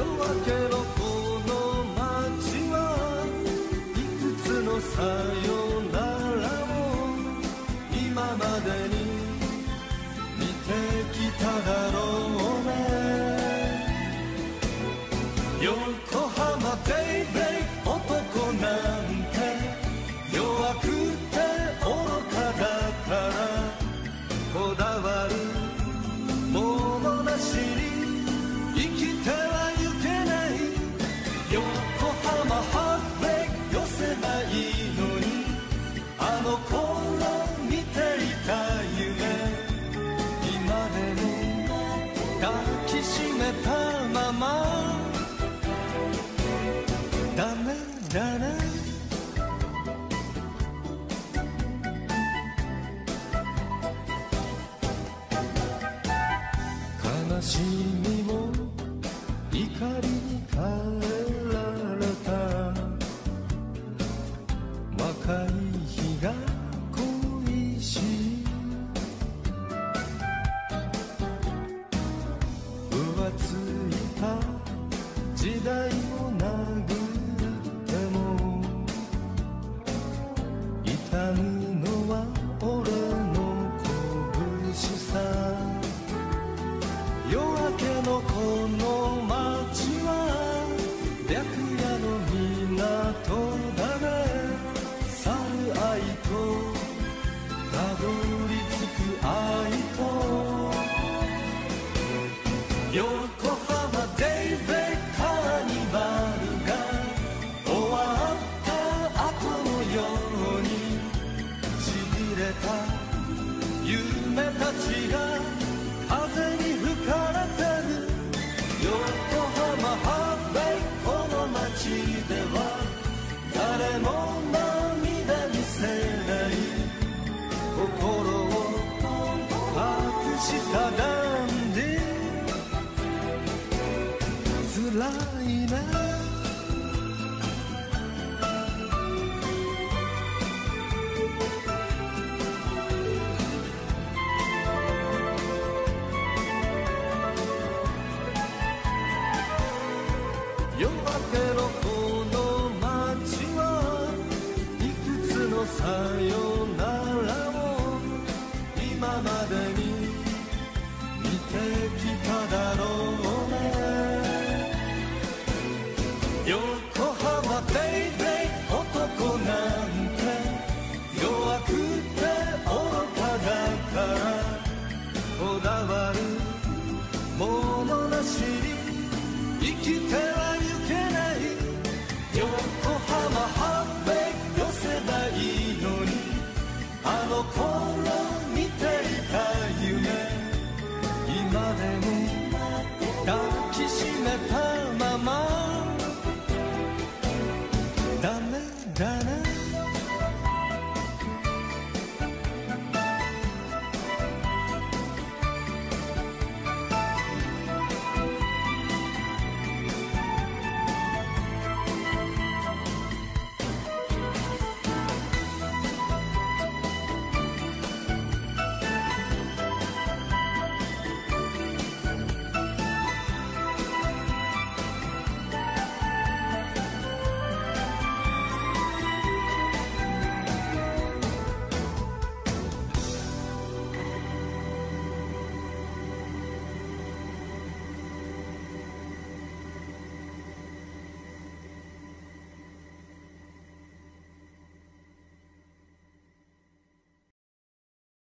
夜明けのこの街はいくつのさよならを今までに見てきただろうね。横浜ベイベー男なんて弱くて愚かだからこだわるものなししみも怒りに変えられた。若い日が恋し。い浮ついた時代白夜の港だね。去る愛とたどり着く愛と横浜デイベーカーニバルが。終わった後のようにちぎれた夢たちが風に吹かれてる。なんでつらいな。夜明けのこのまちはいくつのさよ走り生きてはいけない横浜ハーベイ寄せばいいのにあの頃見ていた夢今でも抱きしめたままダメだね